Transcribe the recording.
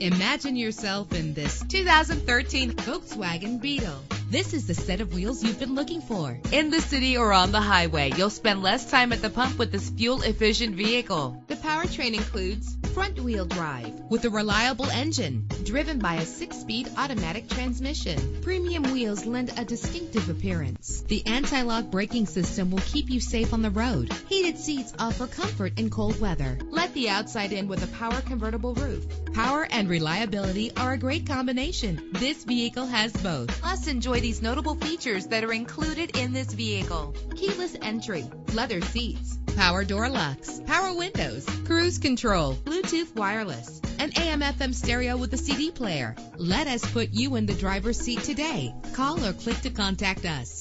Imagine yourself in this 2013 Volkswagen Beetle. This is the set of wheels you've been looking for. In the city or on the highway, you'll spend less time at the pump with this fuel-efficient vehicle. The powertrain includes front-wheel drive with a reliable engine driven by a six-speed automatic transmission. Premium wheels lend a distinctive appearance. The anti-lock braking system will keep you safe on the road. Heated seats offer comfort in cold weather. Let the outside in with a power convertible roof. Power and reliability are a great combination. This vehicle has both. Plus, enjoy these notable features that are included in this vehicle. Keyless entry, leather seats, power door locks, power windows, cruise control, Bluetooth wireless, an AM FM stereo with a CD player. Let us put you in the driver's seat today. Call or click to contact us.